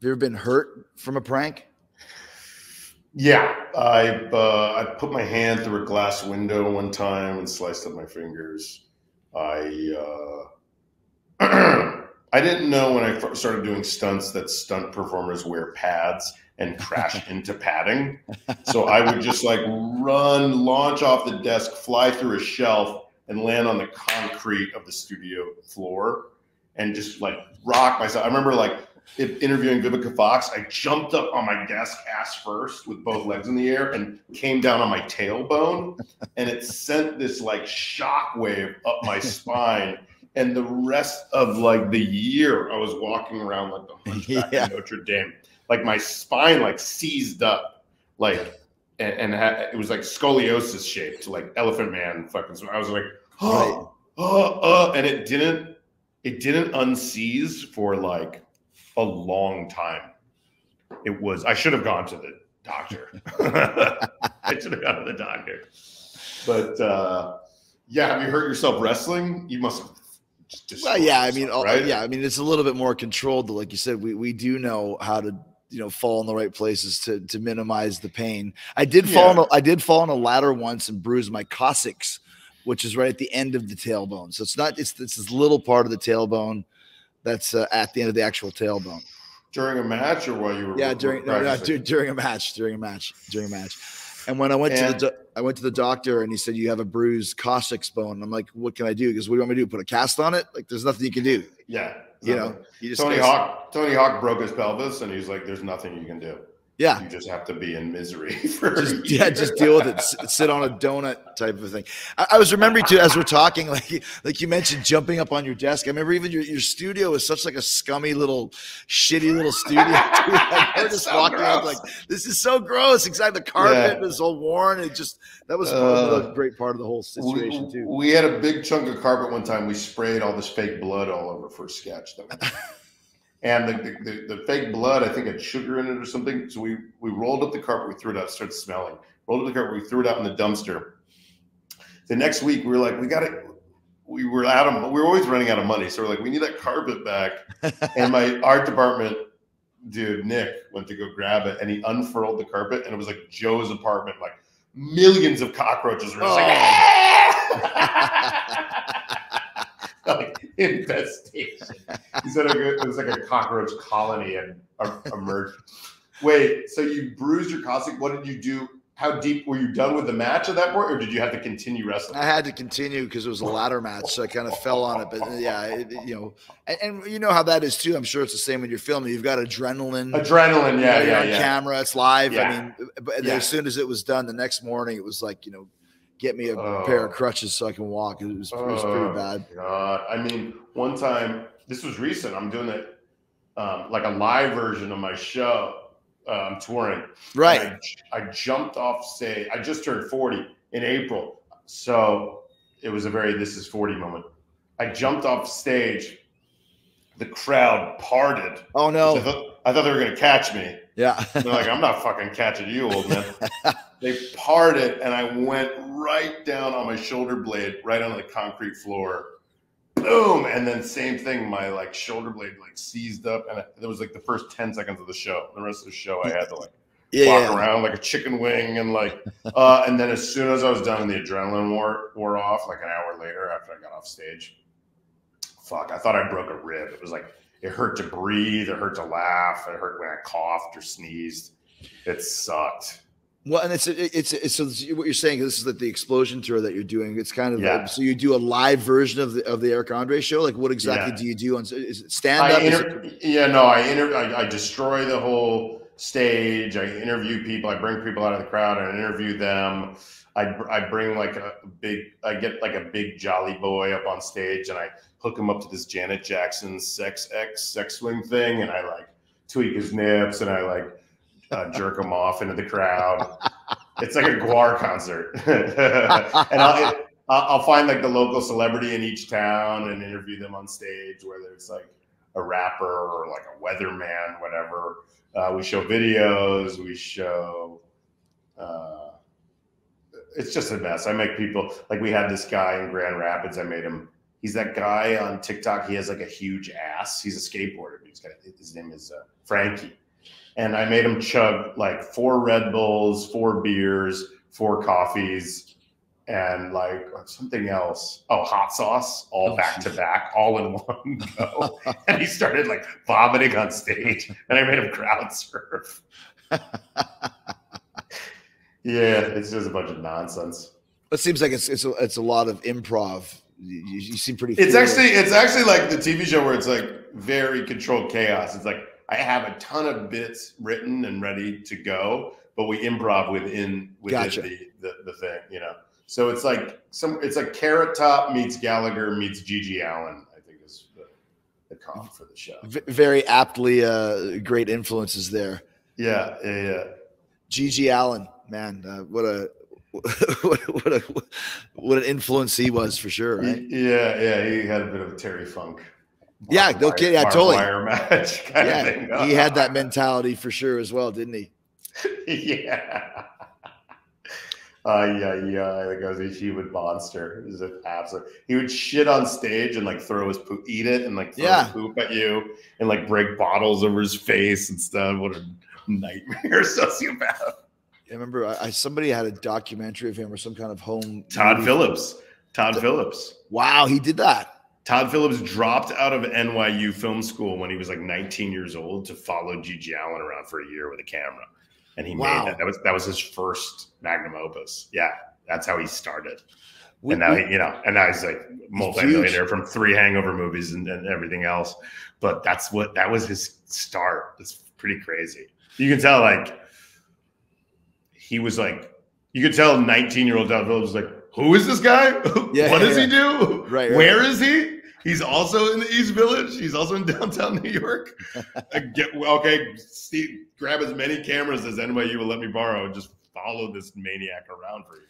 you ever been hurt from a prank? Yeah, I uh, I put my hand through a glass window one time and sliced up my fingers. I uh, I didn't know when I started doing stunts that stunt performers wear pads and crash into padding. So I would just like run, launch off the desk, fly through a shelf, and land on the concrete of the studio floor and just like rock myself. I remember like interviewing Vivica Fox, I jumped up on my desk ass first with both legs in the air and came down on my tailbone. And it sent this like shock wave up my spine. And the rest of like the year, I was walking around like the hunchback yeah. Notre Dame, like my spine like seized up, like and, and had, it was like scoliosis shaped, like Elephant Man. Fucking, so I was like, oh, right. oh, oh, and it didn't, it didn't unseize for like a long time. It was, I should have gone to the doctor. I should have gone to the doctor. But uh, yeah, have you hurt yourself wrestling? You must have. Well, yeah, I mean, right? yeah, I mean, it's a little bit more controlled. Like you said, we we do know how to you know fall in the right places to to minimize the pain. I did fall yeah. on a, I did fall on a ladder once and bruise my coccyx, which is right at the end of the tailbone. So it's not it's it's this little part of the tailbone that's uh, at the end of the actual tailbone. During a match or while you were yeah during no, no, during a match during a match during a match. And when I went and, to the I went to the doctor and he said you have a bruised coccyx bone. I'm like, what can I do? Because what do you want me to do? Put a cast on it? Like, there's nothing you can do. Yeah, you know. You Tony Hawk Tony Hawk broke his pelvis and he's like, there's nothing you can do. Yeah. You just have to be in misery for just, yeah, just deal with it. Sit on a donut type of thing. I, I, was remembering too as we're talking, like like you mentioned jumping up on your desk. I remember even your, your studio was such like a scummy little shitty little studio. I was just so walking gross. around like this is so gross. Exactly. The carpet yeah. was all worn. It just that was uh, a great part of the whole situation we, too. We had a big chunk of carpet one time. We sprayed all this fake blood all over for a sketch. And the, the, the, fake blood, I think, had sugar in it or something. So we we rolled up the carpet, we threw it out, started smelling. Rolled up the carpet, we threw it out in the dumpster. The next week, we were like, we got it. We were out of, we were always running out of money, so we're like, we need that carpet back. and my art department dude, Nick, went to go grab it, and he unfurled the carpet, and it was like Joe's apartment, like millions of cockroaches were oh. like. infestation. He said it was like a cockroach colony and emerged. Wait, so you bruised your coccyx? What did you do? How deep were you done with the match at that point, or did you have to continue wrestling? I had to continue because it was a ladder match, so I kind of fell on it. But yeah, it, you know, and, and, you know how that is too. I'm sure it's the same when you're filming. You've got adrenaline, adrenaline, yeah, yeah, yeah. Camera, it's live. Yeah. I mean, but yeah. as soon as it was done, the next morning it was like you know get me a oh. pair of crutches so I can walk. It was, it was pretty oh, bad. God. I mean, one time, this was recent. I'm doing it um, like a live version of my show. Uh, I'm touring. Right. I, I, jumped off stage. I just turned 40 in April. So it was a very this is 40 moment. I jumped off stage. The crowd parted. Oh, no. I thought, I thought they were going to catch me. Yeah. They're like, I'm not fucking catching you, old man. they parted, and I went right down on my shoulder blade, right on the concrete floor. Boom! And then same thing, my like shoulder blade like seized up, and it was like the first ten seconds of the show. The rest of the show, I had to like yeah, walk yeah. around like a chicken wing, and like, uh, and then as soon as I was done, and the adrenaline wore wore off. Like an hour later, after I got off stage, fuck, I thought I broke a rib. It was like it hurt to breathe, it hurt to laugh, it hurt when I coughed or sneezed. It sucked. Well, and it's it's it's so what you're saying. This is like the explosion tour that you're doing. It's kind of yeah. so you do a live version of the of the Eric Andre show. Like, what exactly yeah. do you do on? Is it stand up? Inter- it- yeah, no, I, inter- I I destroy the whole stage. I interview people. I bring people out of the crowd and interview them. I I bring like a big. I get like a big jolly boy up on stage and I hook him up to this Janet Jackson sex X sex swing thing and I like tweak his nips and I like uh, jerk them off into the crowd. It's like a GWAR concert, and I'll, I'll find like the local celebrity in each town and interview them on stage, whether it's like a rapper or like a weatherman, whatever. Uh, we show videos. We show. Uh, it's just a mess. I make people like we had this guy in Grand Rapids. I made him He's that guy on TikTok. He has like a huge ass. He's a skateboarder. He's got his name is uh, Frankie, and I made him chug like four Red Bulls, four beers, four coffees, and like something else. Oh, hot sauce, all oh, back geez. to back, all in one go. and he started like vomiting on stage, and I made him crowd surf. yeah, it's just a bunch of nonsense. It seems like it's it's a, it's a lot of improv. You, you seem pretty. It's actually it's actually like the TV show where it's like very controlled chaos. It's like I have a ton of bits written and ready to go, but we improv within within gotcha. the, the the thing, you know. So it's like some it's like Carrot Top meets Gallagher meets GG Allin. I think is the, the comp for the show. V- very aptly, uh, great influences there. Yeah, yeah, yeah. GG Allin, man, uh, what a what, what, a what an influence he was for sure. Right? Yeah, yeah, he had a bit of a Terry Funk. Yeah, no kidding. Yeah, totally. Yeah, he had that mentality for sure as well, didn't he? yeah. Uh, yeah, yeah. The goes he would monster. Is an absolute. He would shit on stage and like throw his poop, eat it, and like throw yeah. his poop at you, and like break bottles over his face and stuff. What a nightmare sociopath. I remember I, somebody had a documentary of him or some kind of home. Todd movie. Phillips. Todd the, Phillips. Wow, he did that. Todd Phillips dropped out of NYU film school when he was like 19 years old to follow GG Allin around for a year with a camera, and he wow. made that. That was that was his first magnum opus. Yeah, that's how he started. We, and now he, you know, and now he's like multi-millionaire from three Hangover movies and, and everything else. But that's what that was his start. It's pretty crazy. You can tell, like he was like, you could tell 19 year old Todd Phillips was like, who is this guy? Yeah, what does yeah. he do? Right, right. Where is he? He's also in the East Village. He's also in downtown New York. Get okay. Grab as many cameras as anybody you will let me borrow, just follow this maniac around for you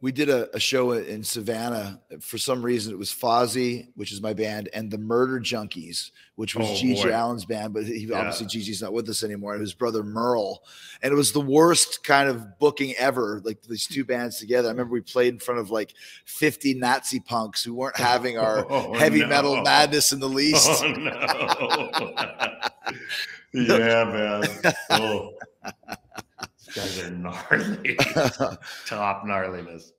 we did a, a, show in Savannah. For some reason, it was Fozzy, which is my band, and the Murder Junkies, which was oh, GG Allin's band, but he yeah. obviously GG's not with us anymore. And his brother Merle, and it was the worst kind of booking ever. Like these two bands together. I remember we played in front of like fifty Nazi punks who weren't having our oh, heavy no. metal madness in the oh, least. Oh, no. yeah, man. Oh. Guys are gnarly. Top gnarliness.